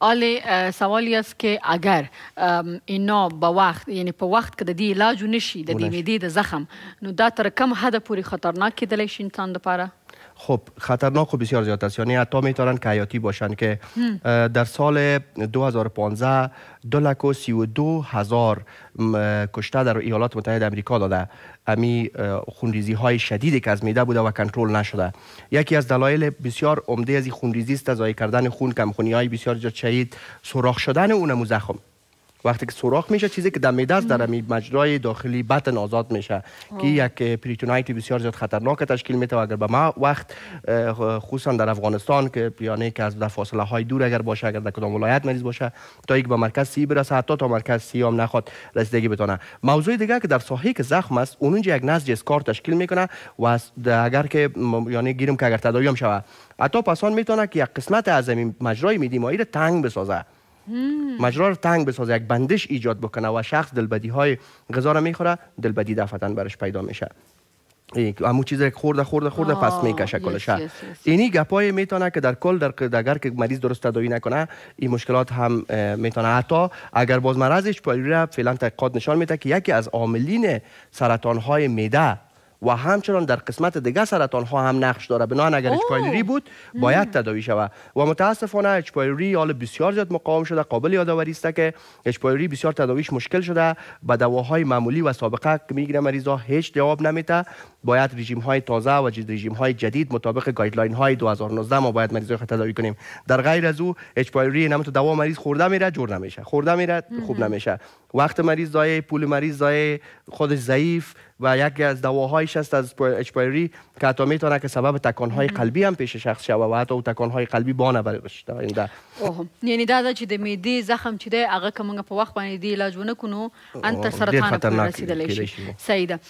آله سوالی است که اگر اینا با وقت یعنی په وخت کې د دې علاج نشي د دې معدې د زخم نو دا تر کم حد پورې خطرناک کېدلی شي انسان لپاره خب خطرناک و بسیار زیاد است. یعنی حتی می‌تونن که حیاتی باشن که در سال 2015 دو لک و سی و دو هزار کشته در ایالات متحده امریکا داده. امی خونریزی های شدیدی که از میده بوده و کنترل نشده. یکی از دلایل بسیار عمده از این خونریزی است ضایع کردن خون کمخونی های بسیار زیاد شدید سوراخ شدن اون زخم وقتی که سوراخ میشه چیزی که در میده است در مجرای داخلی بطن آزاد میشه که یک پریتونایت بسیار زیاد خطرناک تشکیل میده و اگر به ما وقت خصوصا در افغانستان که یعنی که از در فاصله های دور اگر باشه اگر در کدام ولایت مریض باشه تا یک به مرکز سی برسه حتی تا مرکز سی هم نخواد رسیدگی بتونه موضوع دیگه که در ساحه که زخم است اونجا یک نسج اسکار تشکیل می‌کنه و اگر که یعنی گیرم که اگر تداوی هم شوه. حتی پسان می‌تونه که یک قسمت از این مجرای میدیمایی تنگ بسازه. مجرا رو تنگ بسازه. یک بندش ایجاد بکنه و شخص دلبدی های غذا رو می‌خوره دلبدی دفعتا برش پیدا میشه. همون چیز که خورده خورده خورده پس می‌کشه کلش. اینی گپای می‌تونه که در کل در اگر که مریض درست تداوی نکنه این مشکلات هم می‌تونه. حتی اگر باز مرض اچ فعلا تحقیقات نشان میده که یکی از عاملین سرطان های معده و همچنان در قسمت دیگه سرطان ها هم نقش داره. بنابراین اگر H بود باید تداوی شود. و متاسفانه H حال بسیار زیاد مقاوم شده قابل یادآوری است که H بسیار تداویش مشکل شده. با دواهای معمولی و سابقه که می‌گیره مریضا هیچ جواب نمیده. باید رژیم های تازه و رژیم های جدید مطابق guideline های 2019 ما باید مریض خود تداوی کنیم. در غیر از او H pylori نمی‌تونه دوا مریض خورده میره جور نمیشه. خورده میره خوب نمیشه. وقت مریض ضایع پول مریض ضایع خودش ضعیف و یکی از دواهایش است از اچپایری که حتی میتونه که سبب تکانهای قلبی هم پیش شخص شوه و حتی او تکانهای قلبی بانه برشته آینده یعنی دا دا چې د معدې زخم چې دی هغه که موږ په وخت باندې دی علاج ونه کړو ان تر سرطان پورې رسیدلی شي. صحیح ده